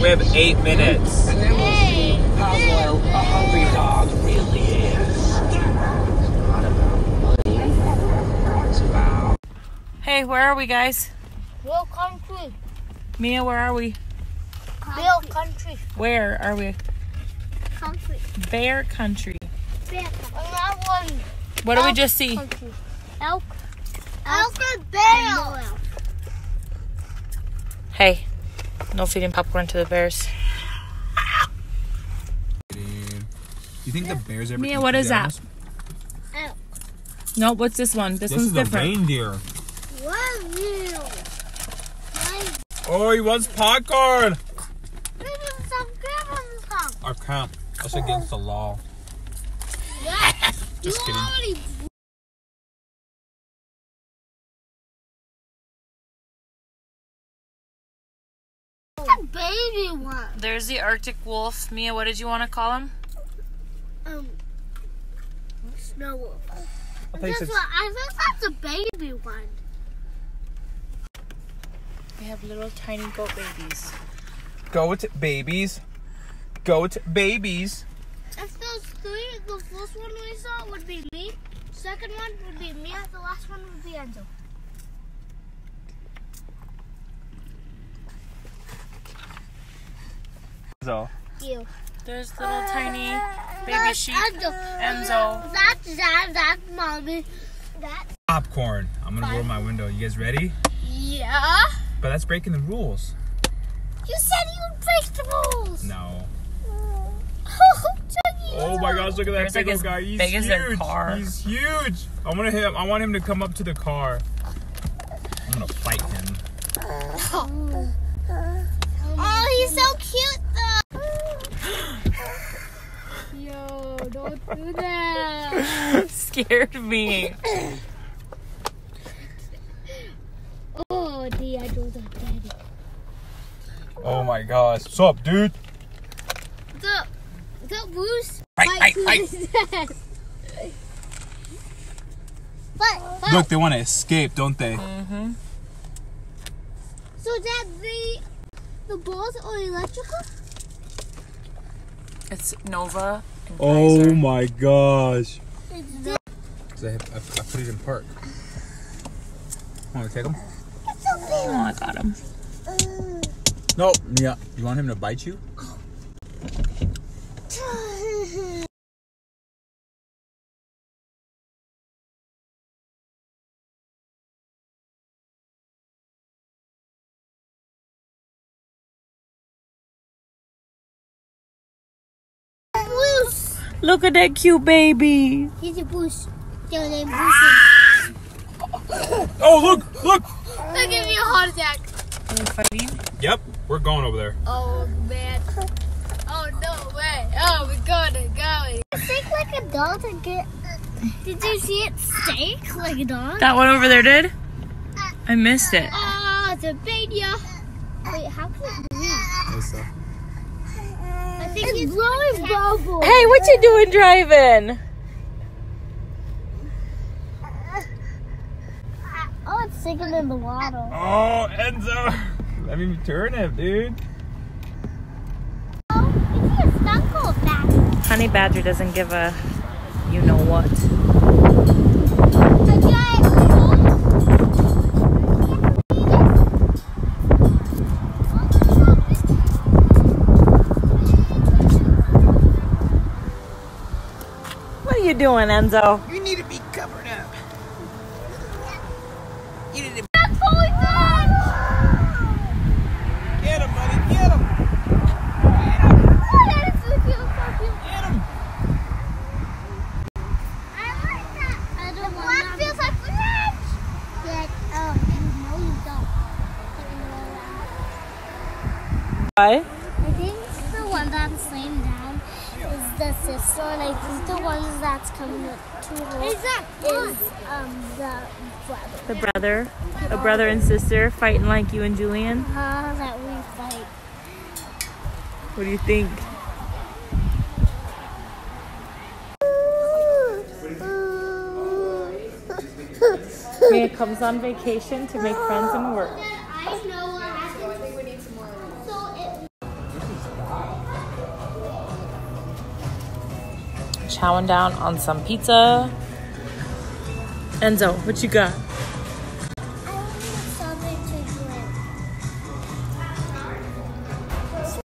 We have eight minutes. Hey, How loyal a hungry dog really is. Not about money. It's about Hey, where are we, guys? Bill Country. Mia, where are we? Bill Country. Where are we? Country. Bear country. Bear Country. And that one. What do we just see? Country. Elk. Elk and bear. Hey, no feeding popcorn to the bears. You think the bears ever? Mia, eat what the is that? animals? No, what's this one? This, This one's is a different. reindeer. Oh, he wants popcorn. Maybe some grandma's house. I can't. That's against the law. Yeah. Just you kidding. Baby one. There's the Arctic wolf. Mia, what did you want to call him? Um, snow wolf. I think That's it's what I think that's a baby one. We have little tiny goat babies. goat babies. Goat babies. If those three, the first one we saw would be me, second one would be Mia, the last one would be Enzo. So You. There's little tiny uh, baby sheep. Enzo. Enzo. That's Dad, that's Mommy. That's. popcorn. I'm gonna roll my window. You guys ready? Yeah? But that's breaking the rules. You said you would break the rules. No. Oh my gosh, look at that There's like big old guy. He's big as huge. their car. He's huge. I want him. I want him to come up to the car. I'm gonna fight him. Oh, he's so cute don't do that. Scared me. Oh, the adults are daddy. Oh my gosh. What's up, dude? The, the Bruce. Fight, fight fight, to the. But, but, Look, they want to escape, don't they? Mm-hmm. so that the, the balls are electrical? It's Nova and Oh my gosh. It's Cause I, have, I, I put it in park. Want to take him? Oh, I got him. No. Yeah. You want him to bite you? Look at that cute baby. He's a Bruce. Their name Bruce. Oh, look, look. They'll give me a heart attack. Are they fighting? Yep. We're going over there. Oh man. Oh no way. Oh we're gonna go. Steak like a dog to get Did you see it steak like a dog? That one over there did? I missed it. Ah, it's a baby. Wait, how can it breathe? I think it's, blowing bubbles. Hey, what you doing driving? Oh, it's sinking in the water. Oh, Enzo. Let me turn it, dude. Oh, it's a snuckle back. Honey Badger doesn't give a you know what. What are you doing, Enzo? You need to be covered up. You need to That's get him, buddy. Get him. Get him. Why? I think the one that's laying down is the sister, and I think the ones that's coming to her is um the brother. The brother, a brother and sister fighting like you and Julian. Uh, that we fight. What do you think? Mia comes on vacation to make friends and work. Chowing down on some pizza. Enzo, what you got?